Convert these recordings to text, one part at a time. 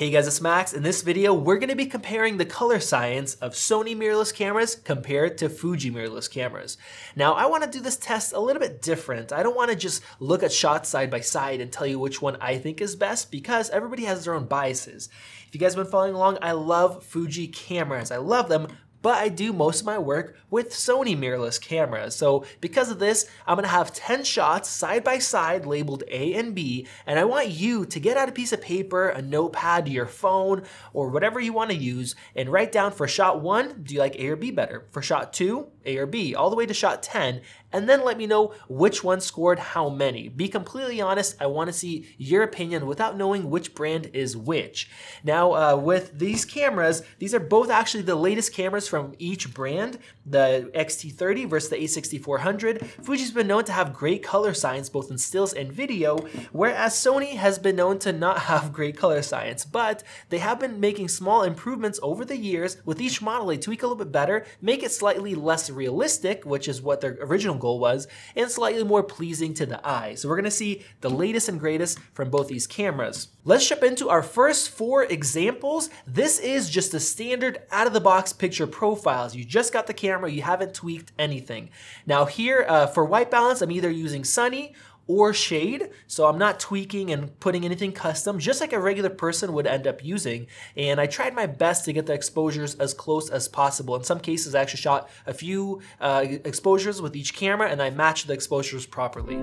Hey guys, it's Max. In this video, we're going to be comparing the color science of Sony mirrorless cameras compared to Fuji mirrorless cameras. Now, I want to do this test a little bit different. I don't want to just look at shots side by side and tell you which one I think is best because everybody has their own biases. If you guys have been following along, I love Fuji cameras. I love them, but I do most of my work with Sony mirrorless cameras. So because of this, I'm gonna have 10 shots side by side labeled A and B, and I want you to get out a piece of paper, a notepad, your phone, or whatever you wanna use, and write down for shot one, do you like A or B better? For shot two, A or B, all the way to shot 10, and then let me know which one scored how many. Be completely honest, I wanna see your opinion without knowing which brand is which. Now, uh, with these cameras, these are both actually the latest cameras from each brand, the X-T30 versus the A6400. Fuji's been known to have great color science both in stills and video, whereas Sony has been known to not have great color science, but they have been making small improvements over the years. With each model, they tweak a little bit better, make it slightly less realistic, which is what their original goal was, and slightly more pleasing to the eye. So we're gonna see the latest and greatest from both these cameras. Let's jump into our first four examples. This is just a standard out-of-the-box picture profiles. You just got the camera, you haven't tweaked anything. Now here, uh, for white balance, I'm either using Sunny or shade. So I'm not tweaking and putting anything custom, just like a regular person would end up using. And I tried my best to get the exposures as close as possible. In some cases, I actually shot a few uh, exposures with each camera and I matched the exposures properly.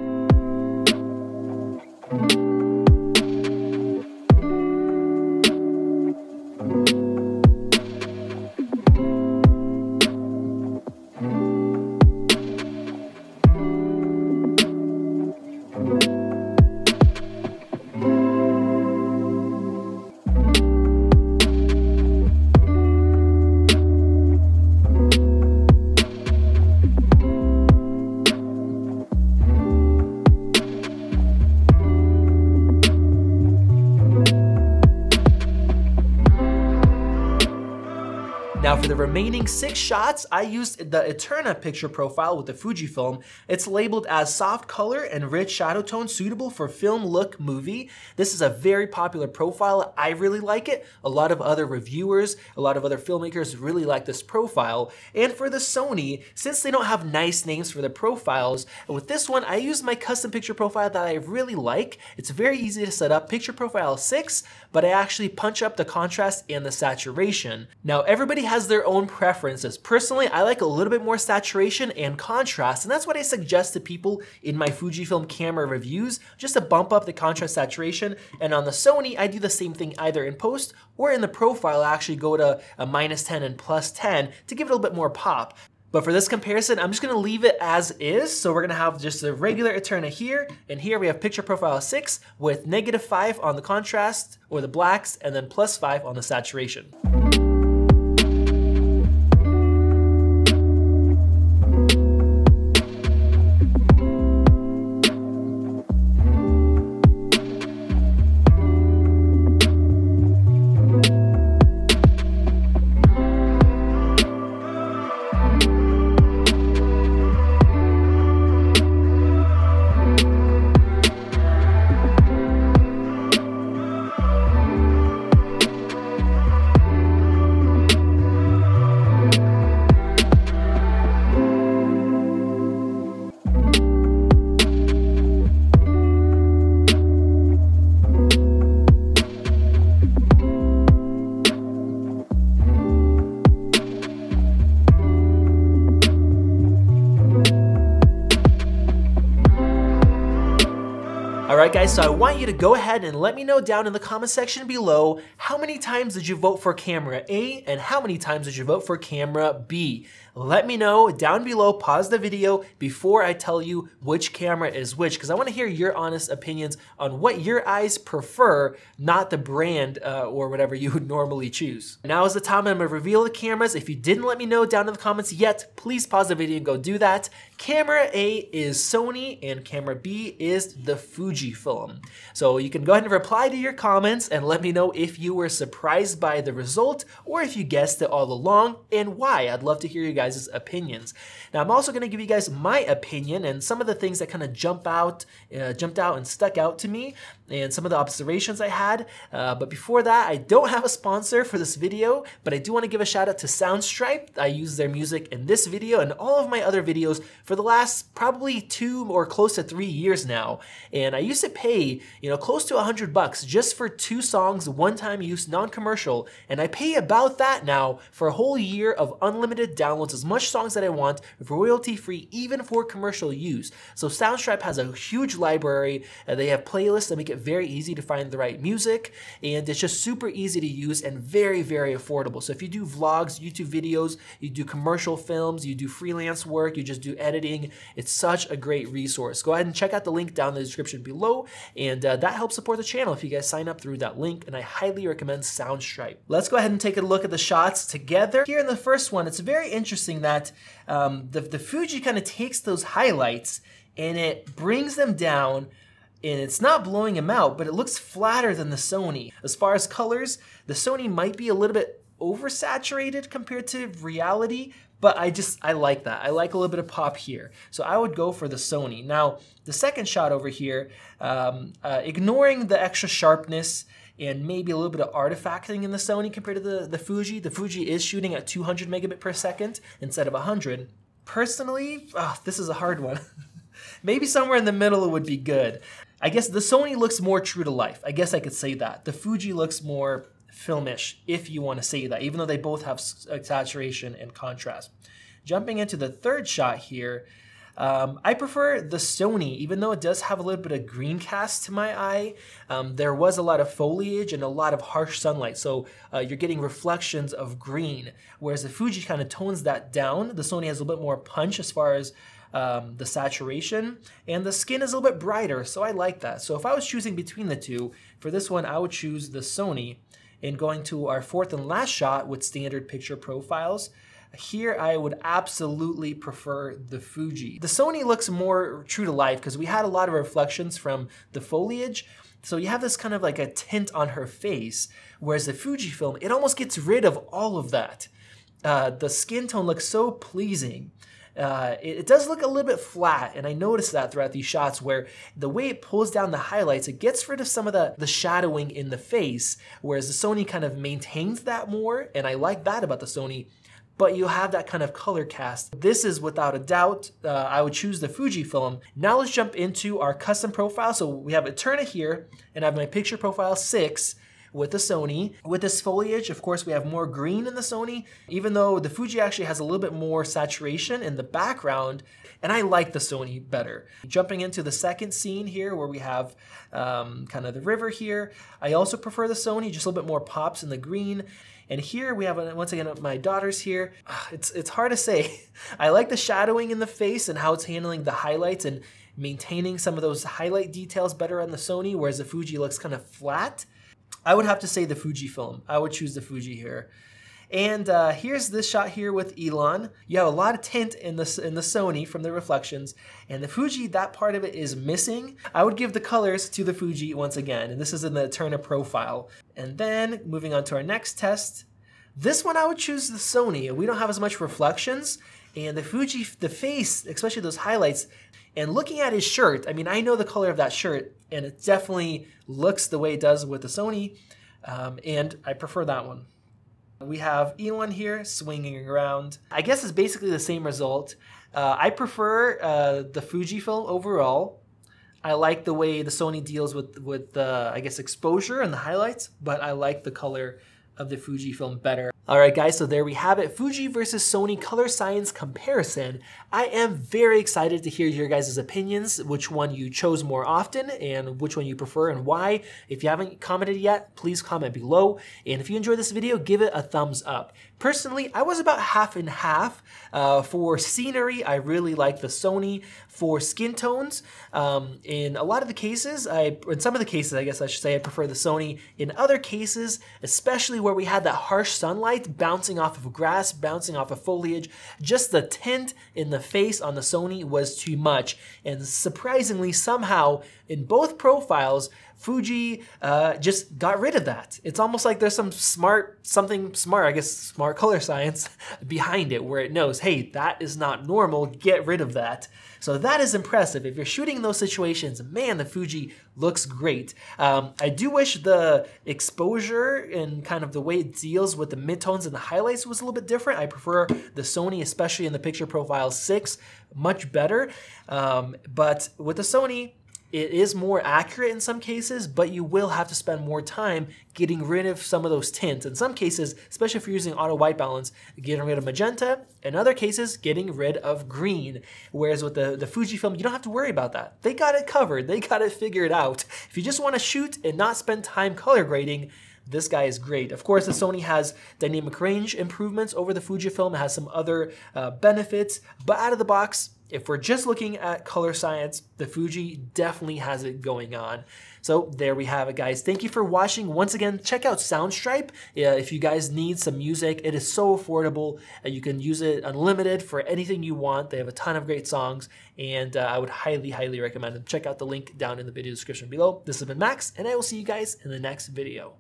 Remaining six shots, I used the Eterna picture profile with the Fujifilm. It's labeled as soft color and rich shadow tone suitable for film look movie. This is a very popular profile. I really like it. A lot of other reviewers, a lot of other filmmakers really like this profile. And for the Sony, since they don't have nice names for the profiles, with this one, I used my custom picture profile that I really like. It's very easy to set up, picture profile 6, but I actually punch up the contrast and the saturation. Now everybody has their own preferences. Personally, I like a little bit more saturation and contrast, and that's what I suggest to people in my Fujifilm camera reviews, just to bump up the contrast saturation. And on the Sony, I do the same thing either in post or in the profile, I actually go to a minus 10 and plus 10 to give it a little bit more pop. But for this comparison, I'm just gonna leave it as is. So we're gonna have just a regular Eterna here, and here we have picture profile six with negative five on the contrast or the blacks, and then plus five on the saturation. Alright guys, so I want you to go ahead and let me know down in the comment section below how many times did you vote for camera A and how many times did you vote for camera B. Let me know down below, pause the video before I tell you which camera is which because I want to hear your honest opinions on what your eyes prefer, not the brand uh, or whatever you would normally choose. Now is the time I'm to reveal the cameras. If you didn't let me know down in the comments yet, please pause the video and go do that. Camera A is Sony and camera B is the Fujifilm. So you can go ahead and reply to your comments and let me know if you were surprised by the result or if you guessed it all along and why. I'd love to hear you guys guys' opinions. Now, I'm also going to give you guys my opinion and some of the things that kind of jump out, uh, jumped out and stuck out to me, and some of the observations I had. Uh, but before that, I don't have a sponsor for this video, but I do want to give a shout out to Soundstripe. I use their music in this video and all of my other videos for the last probably two or close to three years now. And I used to pay, you know, close to a hundred bucks just for two songs, one-time use, non-commercial. And I pay about that now for a whole year of unlimited downloads, as much songs that I want, royalty-free, even for commercial use. So Soundstripe has a huge library. They have playlists that make it very easy to find the right music. And it's just super easy to use and very, very affordable. So if you do vlogs, YouTube videos, you do commercial films, you do freelance work, you just do editing, it's such a great resource. Go ahead and check out the link down in the description below. And uh, that helps support the channel if you guys sign up through that link. And I highly recommend Soundstripe. Let's go ahead and take a look at the shots together. Here in the first one, it's very interesting that um, the, the Fuji kind of takes those highlights and it brings them down and it's not blowing them out, but it looks flatter than the Sony. As far as colors, the Sony might be a little bit oversaturated compared to reality, but I just, I like that. I like a little bit of pop here. So I would go for the Sony. Now, the second shot over here, um, uh, ignoring the extra sharpness and maybe a little bit of artifacting in the Sony compared to the, the Fuji. The Fuji is shooting at 200 megabit per second instead of 100. Personally, oh, this is a hard one. maybe somewhere in the middle would be good. I guess the Sony looks more true to life. I guess I could say that. The Fuji looks more filmish, if you want to say that, even though they both have saturation and contrast. Jumping into the third shot here, um, I prefer the Sony, even though it does have a little bit of green cast to my eye. Um, there was a lot of foliage and a lot of harsh sunlight, so uh, you're getting reflections of green, whereas the Fuji kind of tones that down. The Sony has a little bit more punch as far as um, the saturation, and the skin is a little bit brighter, so I like that. So if I was choosing between the two, for this one, I would choose the Sony. And going to our fourth and last shot with standard picture profiles, here I would absolutely prefer the Fuji. The Sony looks more true to life because we had a lot of reflections from the foliage, so you have this kind of like a tint on her face, whereas the Fujifilm, it almost gets rid of all of that. Uh, the skin tone looks so pleasing. Uh, it, it, does look a little bit flat, and I noticed that throughout these shots where the way it pulls down the highlights, it gets rid of some of the, the shadowing in the face, whereas the Sony kind of maintains that more, and I like that about the Sony but you have that kind of color cast. This is without a doubt, uh, I would choose the Fujifilm. Now let's jump into our custom profile. So we have Eterna here, and I have my picture profile six, with the Sony. With this foliage, of course, we have more green in the Sony, even though the Fuji actually has a little bit more saturation in the background, and I like the Sony better. Jumping into the second scene here where we have um, kind of the river here, I also prefer the Sony, just a little bit more pops in the green. And here we have, once again, my daughters here. It's, it's hard to say. I like the shadowing in the face and how it's handling the highlights and maintaining some of those highlight details better on the Sony, whereas the Fuji looks kind of flat. I would have to say the Fujifilm. I would choose the Fuji here. And uh, here's this shot here with Elon. You have a lot of tint in the, in the Sony from the reflections, and the Fuji, that part of it is missing. I would give the colors to the Fuji once again, and this is in the Eterna profile. And then moving on to our next test, this one I would choose the Sony. We don't have as much reflections, and the Fuji, the face, especially those highlights, and looking at his shirt, I mean, I know the color of that shirt, and it definitely looks the way it does with the Sony, um, and I prefer that one. We have Elon here swinging around. I guess it's basically the same result. Uh, I prefer uh, the Fujifilm overall. I like the way the Sony deals with with the I guess exposure and the highlights, but I like the color of the Fujifilm better. Alright guys, so there we have it, Fuji versus Sony color science comparison. I am very excited to hear your guys' opinions, which one you chose more often and which one you prefer and why. If you haven't commented yet, please comment below. And if you enjoyed this video, give it a thumbs up. Personally, I was about half and half. Uh, for scenery, I really like the Sony. For skin tones, um, in a lot of the cases, I in some of the cases, I guess I should say, I prefer the Sony. In other cases, especially where we had that harsh sunlight, light bouncing off of grass, bouncing off of foliage. Just the tint in the face on the Sony was too much. And surprisingly, somehow, in both profiles, Fuji uh, just got rid of that. It's almost like there's some smart, something smart, I guess smart color science behind it where it knows, hey, that is not normal, get rid of that. So that is impressive. If you're shooting in those situations, man, the Fuji looks great. Um, I do wish the exposure and kind of the way it deals with the midtones and the highlights was a little bit different. I prefer the Sony, especially in the picture profile 6, much better. Um, but with the Sony, it is more accurate in some cases, but you will have to spend more time getting rid of some of those tints. In some cases, especially if you're using auto white balance, getting rid of magenta. In other cases, getting rid of green. Whereas with the, the Fujifilm, you don't have to worry about that. They got it covered. They got it figured out. If you just want to shoot and not spend time color grading, this guy is great. Of course, the Sony has dynamic range improvements over the Fujifilm. It has some other uh, benefits, but out of the box, if we're just looking at color science, the Fuji definitely has it going on. So there we have it, guys. Thank you for watching. Once again, check out Soundstripe if you guys need some music. It is so affordable. Uh, you can use it unlimited for anything you want. They have a ton of great songs, and uh, I would highly, highly recommend them. Check out the link down in the video description below. This has been Max, and I will see you guys in the next video.